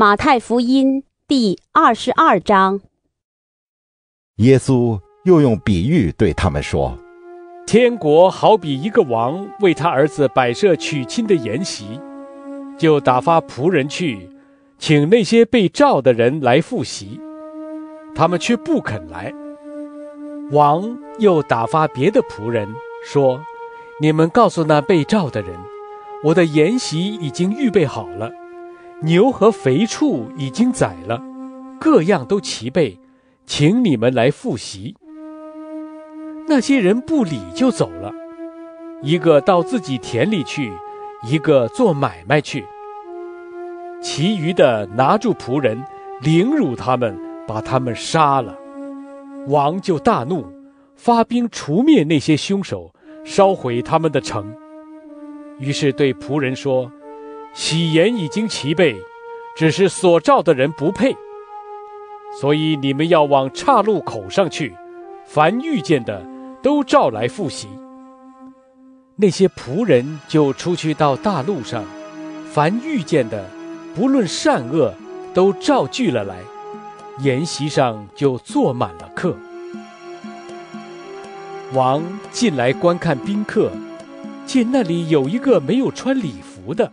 马太福音第二十二章，耶稣又用比喻对他们说：“天国好比一个王为他儿子摆设娶亲的筵席，就打发仆人去，请那些被召的人来赴席，他们却不肯来。王又打发别的仆人说：‘你们告诉那被召的人，我的筵席已经预备好了。’”牛和肥畜已经宰了，各样都齐备，请你们来复习。那些人不理就走了，一个到自己田里去，一个做买卖去。其余的拿住仆人，凌辱他们，把他们杀了。王就大怒，发兵除灭那些凶手，烧毁他们的城。于是对仆人说。喜筵已经齐备，只是所召的人不配，所以你们要往岔路口上去，凡遇见的都召来复习。那些仆人就出去到大路上，凡遇见的，不论善恶，都召聚了来，筵席上就坐满了客。王进来观看宾客，见那里有一个没有穿礼服的。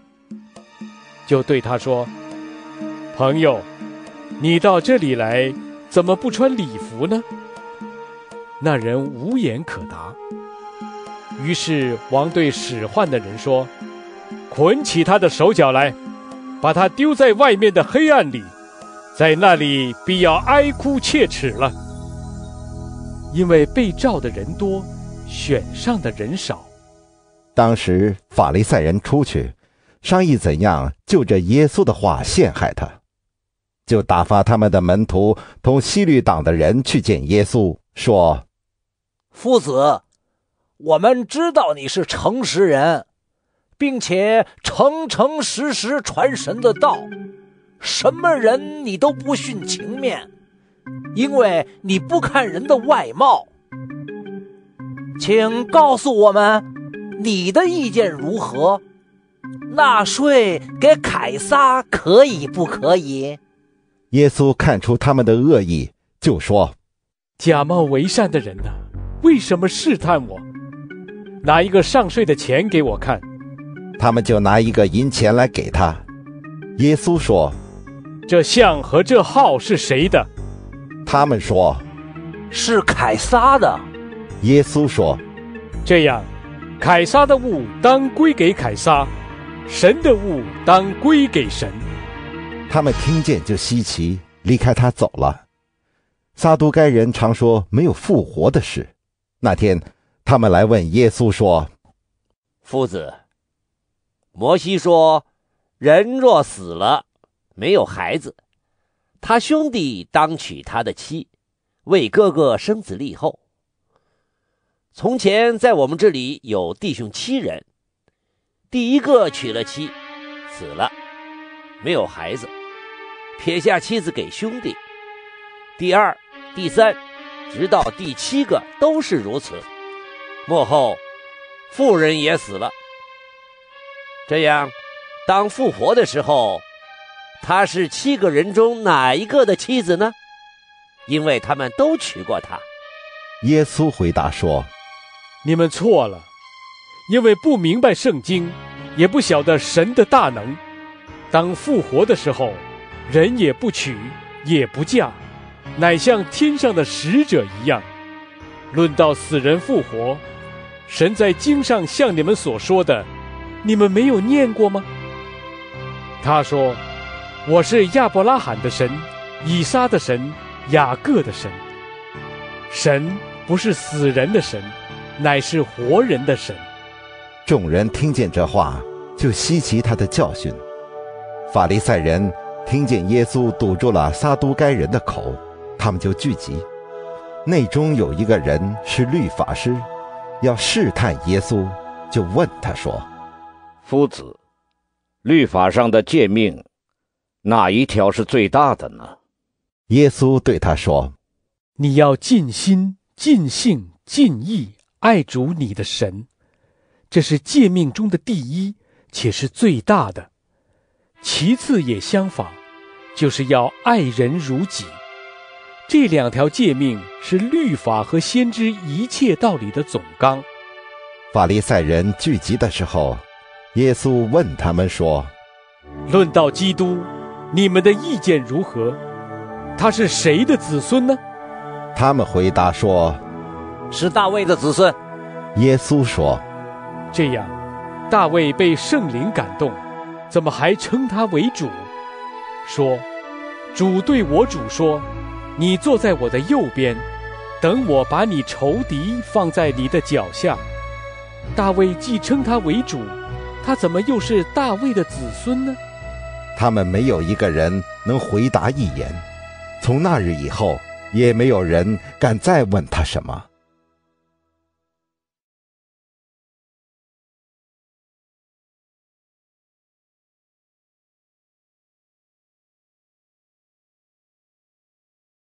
就对他说：“朋友，你到这里来，怎么不穿礼服呢？”那人无言可答。于是王对使唤的人说：“捆起他的手脚来，把他丢在外面的黑暗里，在那里必要哀哭切齿了，因为被召的人多，选上的人少。”当时法利赛人出去。商议怎样就着耶稣的话陷害他，就打发他们的门徒同西律党的人去见耶稣，说：“夫子，我们知道你是诚实人，并且诚诚实实传神的道，什么人你都不徇情面，因为你不看人的外貌。请告诉我们，你的意见如何？”纳税给凯撒可以不可以？耶稣看出他们的恶意，就说：“假冒为善的人呐，为什么试探我？拿一个上税的钱给我看。”他们就拿一个银钱来给他。耶稣说：“这像和这号是谁的？”他们说：“是凯撒的。”耶稣说：“这样，凯撒的物当归给凯撒。”神的物当归给神。他们听见就稀奇，离开他走了。撒都该人常说没有复活的事。那天，他们来问耶稣说：“夫子，摩西说，人若死了，没有孩子，他兄弟当娶他的妻，为哥哥生子立后。从前在我们这里有弟兄七人。”第一个娶了妻，死了，没有孩子，撇下妻子给兄弟。第二、第三，直到第七个都是如此。末后，妇人也死了。这样，当复活的时候，他是七个人中哪一个的妻子呢？因为他们都娶过她。耶稣回答说：“你们错了。”因为不明白圣经，也不晓得神的大能。当复活的时候，人也不娶，也不嫁，乃像天上的使者一样。论到死人复活，神在经上向你们所说的，你们没有念过吗？他说：“我是亚伯拉罕的神，以撒的神，雅各的神。神不是死人的神，乃是活人的神。”众人听见这话，就稀奇他的教训。法利赛人听见耶稣堵住了撒都该人的口，他们就聚集。内中有一个人是律法师，要试探耶稣，就问他说：“夫子，律法上的诫命，哪一条是最大的呢？”耶稣对他说：“你要尽心、尽性、尽意爱主你的神。”这是诫命中的第一，且是最大的。其次也相仿，就是要爱人如己。这两条诫命是律法和先知一切道理的总纲。法利赛人聚集的时候，耶稣问他们说：“论到基督，你们的意见如何？他是谁的子孙呢？”他们回答说：“是大卫的子孙。”耶稣说：“这样，大卫被圣灵感动，怎么还称他为主？说，主对我主说：‘你坐在我的右边，等我把你仇敌放在你的脚下。’大卫既称他为主，他怎么又是大卫的子孙呢？”他们没有一个人能回答一言。从那日以后，也没有人敢再问他什么。